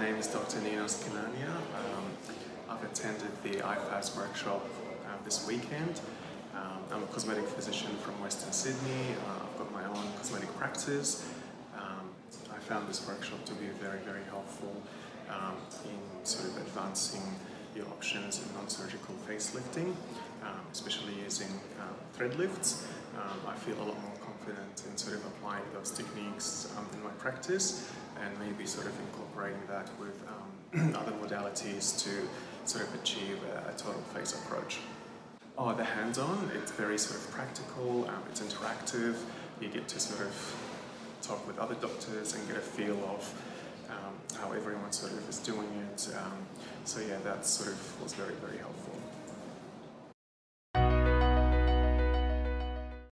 name is Dr. Ninos Kinania. Um, I've attended the IFAAS workshop uh, this weekend. Um, I'm a cosmetic physician from Western Sydney. Uh, I've got my own cosmetic practice. Um, I found this workshop to be very, very helpful um, in sort of advancing your options in non-surgical facelifting, um, especially using um, thread lifts. I feel a lot more confident in sort of applying those techniques in my practice and maybe sort of incorporating that with um, other modalities to sort of achieve a, a, total face approach. Oh, the hands-on, it's very sort of practical, um, it's interactive, you get to sort of talk with other doctors and get a feel of um, how everyone sort of is doing it. Um, so yeah, that sort of was very, very helpful.